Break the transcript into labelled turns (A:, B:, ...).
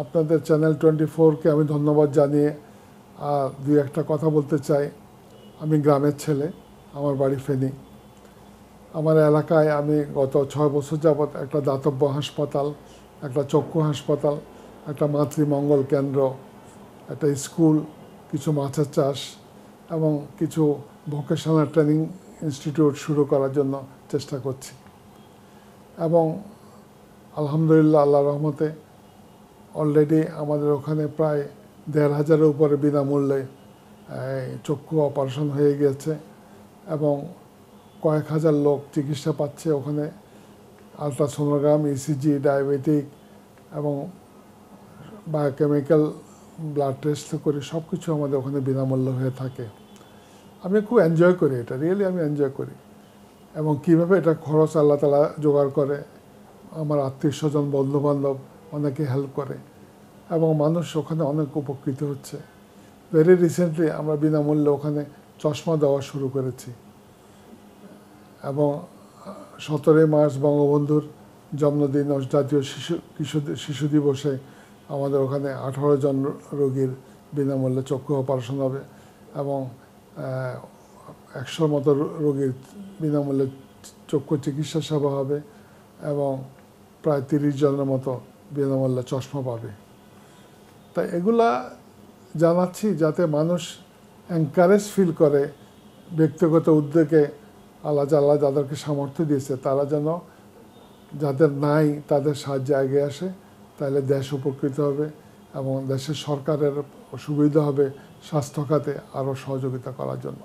A: আপনাদের channel twenty ফোরকে আমি ধন্যবাদ জানিয়ে দুই একটা কথা বলতে চাই। আমি গ্রামের ছেলে, আমার বাড়ি ফেনি। আমার এলাকায় আমি গত ছয় বছর যাবৎ একটা দাতব্য হাসপাতাল, একটা চক্ষু হাসপাতাল, একটা মাতৃমঙ্গল কেন্দ্র, একটা স্কুল, কিছু মাছের চাষ এবং কিছু ভোকেশনাল ট্রেনিং ইনস্টিটিউট শুরু করার জন্য চেষ্টা করছি। এবং আলহামদুলিল্লাহ আল্লাহ রহমতে অলরেডি আমাদের ওখানে প্রায় দেড় হাজারের উপরে বিনামূল্যে চক্ষু অপারেশন হয়ে গেছে এবং কয়েক হাজার লোক চিকিৎসা পাচ্ছে ওখানে আলট্রাসোনোগ্রাম ইসিজি ডায়াবেটিক এবং বায়োকেমিক্যাল ব্লাড টেস্ট করি সব কিছু আমাদের ওখানে বিনামূল্য হয়ে থাকে। আমি খুব এনজয় করি এটা রিয়েলি আমি এনজয় করি। এবং কীভাবে এটা খরচ আল্লাহ তালা জোগাড় করে, আমার আত্মীয় স্বজন, বন্ধুবান্ধব অনেকে হেল্প করে। এবং মানুষ ওখানে অনেক উপকৃত হচ্ছে। ভেরি রিসেন্টলি আমরা বিনামূল্যে ওখানে চশমা দেওয়া শুরু করেছি। এবং সতেরোই মার্চ বঙ্গবন্ধুর জন্মদিন জাতীয় শিশু শিশু শিশু দিবসে আমাদের ওখানে আঠারো জন রোগীর বিনামূল্যে চক্ষু অপারেশন হবে এবং একশোর মতো রোগীর বিনামূল্যে চক্ষু চিকিৎসা সেবা হবে এবং প্রায় তিরিশ জনের মতো বিনামূল্যে চশমা পাবে। তাই এগুলা জানাচ্ছি যাতে মানুষ এনকারেজ ফিল করে ব্যক্তিগত উদ্যোগে আল্লাহ আল্লাহ যাদেরকে সামর্থ্য দিয়েছে, তারা যেন যাদের নাই তাদের সাহায্যে আগে আসে, তাহলে দেশ উপকৃত হবে এবং দেশের সরকারের সুবিধা হবে স্বাস্থ্য খাতে আরও সহযোগিতা করার জন্য।